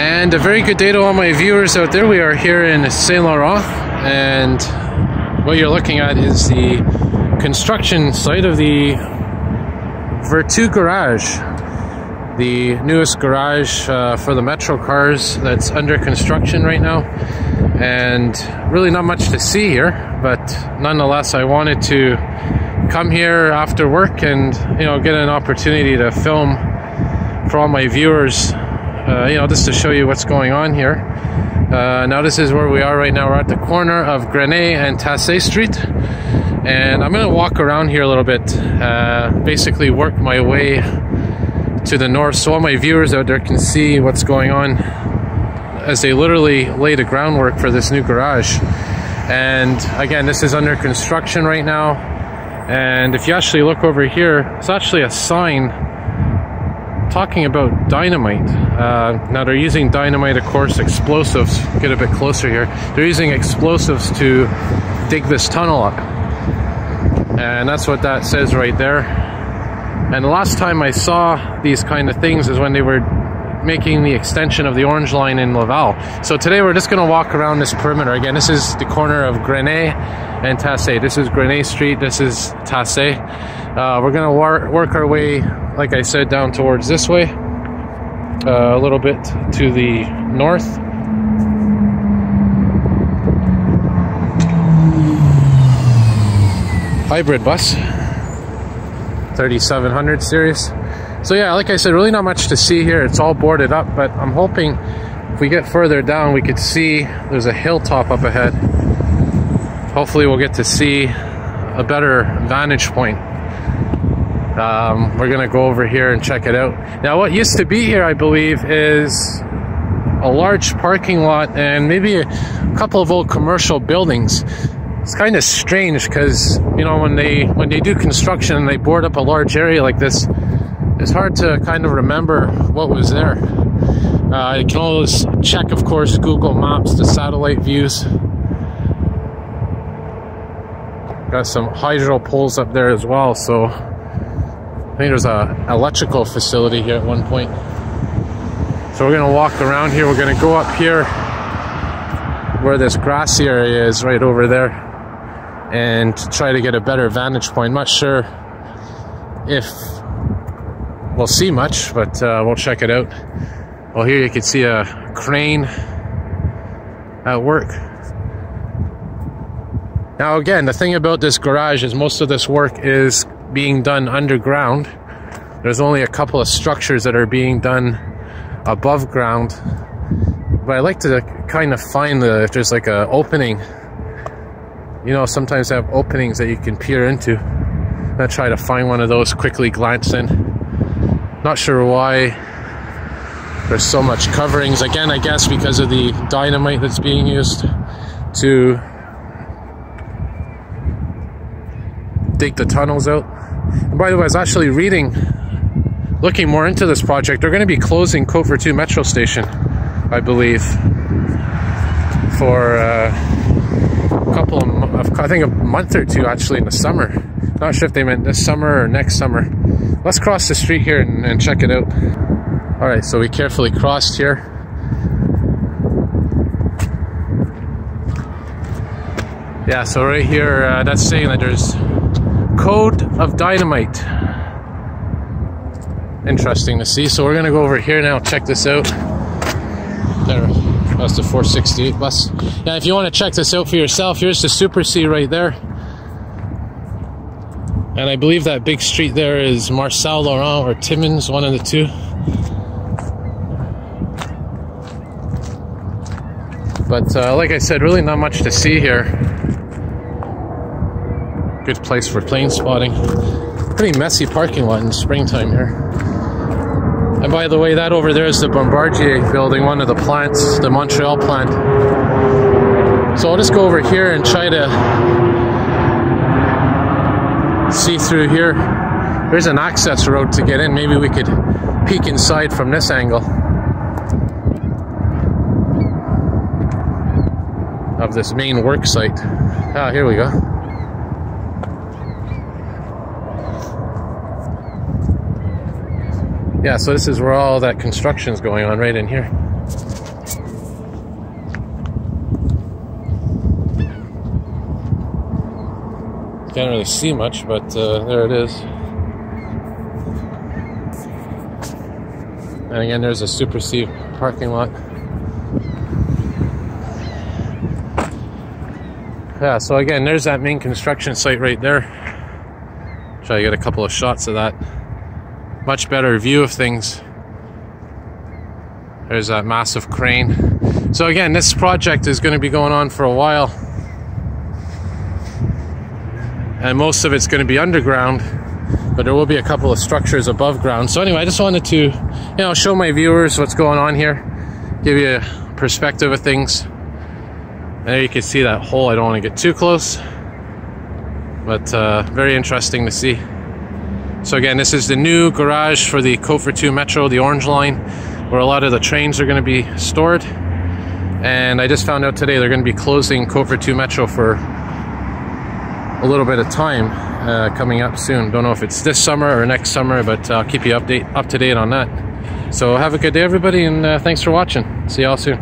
And a very good day to all my viewers out there. We are here in Saint Laurent, and what you're looking at is the construction site of the Vertu Garage, the newest garage uh, for the Metro cars that's under construction right now. And really, not much to see here, but nonetheless, I wanted to come here after work and you know get an opportunity to film for all my viewers uh, you know, just to show you what's going on here. Uh, now this is where we are right now. We're at the corner of Grenet and Tassé Street. And I'm going to walk around here a little bit, uh, basically work my way to the north so all my viewers out there can see what's going on as they literally lay the groundwork for this new garage. And again, this is under construction right now. And if you actually look over here, it's actually a sign talking about dynamite. Uh, now they're using dynamite, of course, explosives. Get a bit closer here. They're using explosives to dig this tunnel up. And that's what that says right there. And the last time I saw these kind of things is when they were making the extension of the orange line in Laval. So today we're just going to walk around this perimeter. Again, this is the corner of Grenet and Tassé. This is Grenet Street. This is Tassé. Uh, we're going to war- work our way, like I said, down towards this way. Uh, a little bit to the north. Hybrid bus. 3700 series. So yeah, like I said, really not much to see here. It's all boarded up, but I'm hoping if we get further down, we could see there's a hilltop up ahead. Hopefully we'll get to see a better vantage point. Um, we're gonna go over here and check it out. Now what used to be here, I believe, is a large parking lot and maybe a couple of old commercial buildings. It's kind of strange because you know when they when they do construction and they board up a large area like this it's hard to kind of remember what was there. Uh, you can always check of course google maps the satellite views. Got some hydro poles up there as well so think there's a electrical facility here at one point so we're gonna walk around here we're gonna go up here where this grassy area is right over there and try to get a better vantage point. Not sure if we'll see much, but uh, we'll check it out. Well, here you can see a crane at work. Now, again, the thing about this garage is most of this work is being done underground. There's only a couple of structures that are being done above ground. But I like to kind of find the if there's like a opening you know, sometimes have openings that you can peer into. I try to find one of those, quickly glance in. Not sure why there's so much coverings. Again, I guess because of the dynamite that's being used to dig the tunnels out. By the way, I was actually reading, looking more into this project. They're going to be closing Côte Vertu Metro Station, I believe, for. Uh, couple of, I think a month or two actually in the summer. Not sure if they meant this summer or next summer. Let's cross the street here and, and check it out. All right, so we carefully crossed here. Yeah, so right here, uh, that's saying that there's code of dynamite. Interesting to see. So we're gonna go over here now, check this out. There. That's the 468 bus. Yeah, if you want to check this out for yourself, here's the Super C right there. And I believe that big street there is Marcel Laurin or Thimens, one of the two. But uh, like I said, really not much to see here. Good place for plane spotting. Pretty messy parking lot in springtime here. And by the way, that over there is the Bombardier building, one of the plants, the Montreal plant. So I'll just go over here and try to see through here. There's an access road to get in. Maybe we could peek inside from this angle of this main work site. Ah, here we go. yeah, so this is where all that construction is going on right in here. Can't really see much, but uh, there it is. And again, there's a Super steep parking lot. Yeah, so again, there's that main construction site right there. Try to get a couple of shots of that. Much better view of things. There's that massive crane. So again, this project is going to be going on for a while. And most of it's going to be underground, but there will be a couple of structures above ground. So anyway, I just wanted to, you know, show my viewers what's going on here. Give you a perspective of things. And there you can see that hole. I don't want to get too close, but uh, very interesting to see. So again, this is the new garage for the Côte Vertu Metro, the Orange Line, where a lot of the trains are going to be stored. And I just found out today they're going to be closing Côte Vertu Metro for a little bit of time uh, coming up soon. Don't know if it's this summer or next summer, but I'll keep you update up to date on that. So have a good day, everybody, and uh, thanks for watching. See y'all soon.